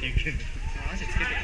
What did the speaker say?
マていくけで。